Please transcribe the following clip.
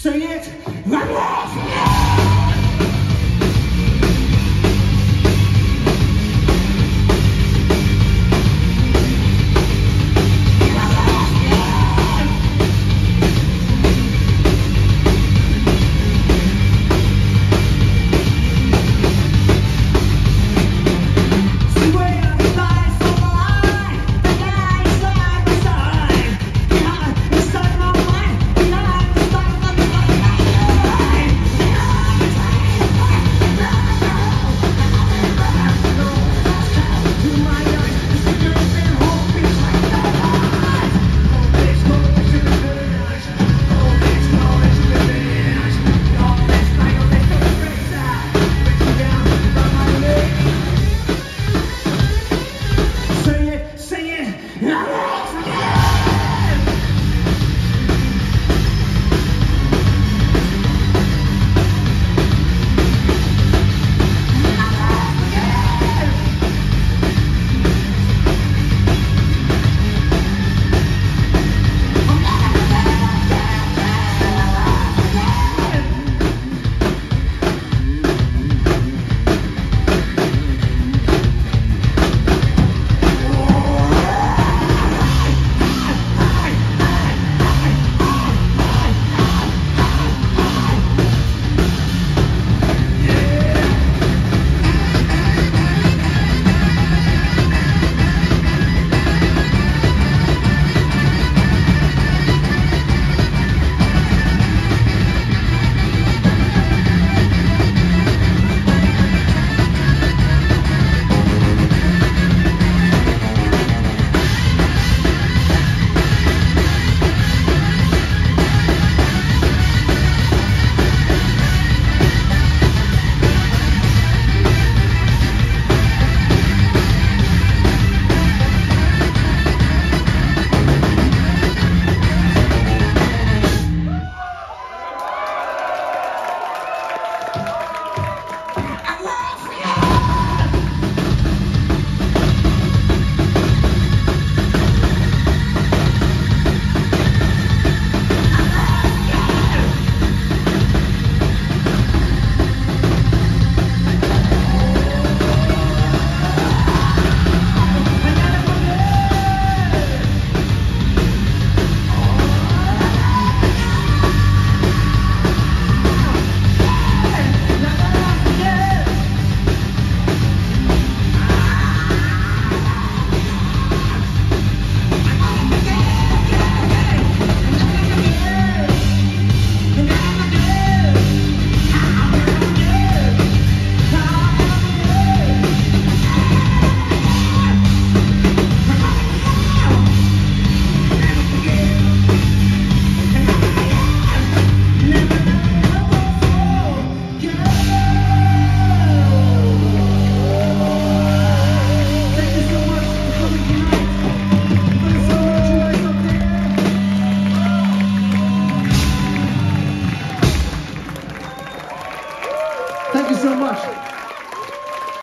Say it like that.